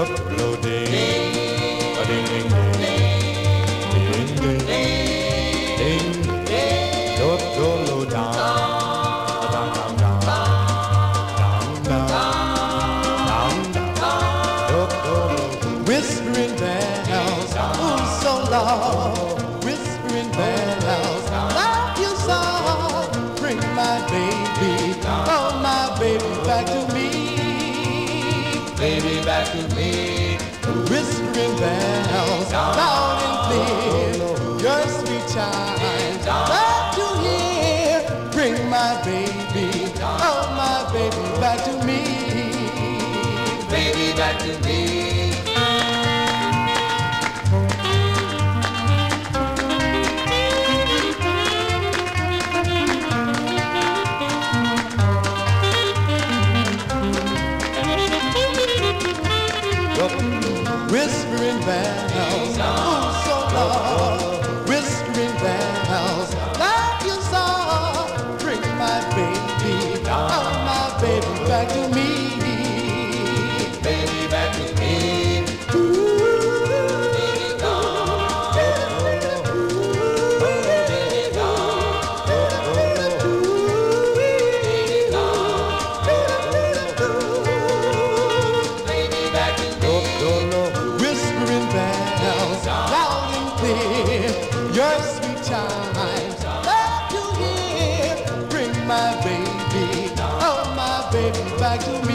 Oh, baby, oh my baby, back to me. Baby, back to me. Whispering bells, loud and clear, your sweet chime, love to hear. Bring my baby, oh my baby back to me. Baby, back to me. whispering bells, oh so loud. dear, your sweet times. that to hear bring my baby, oh my baby back to me.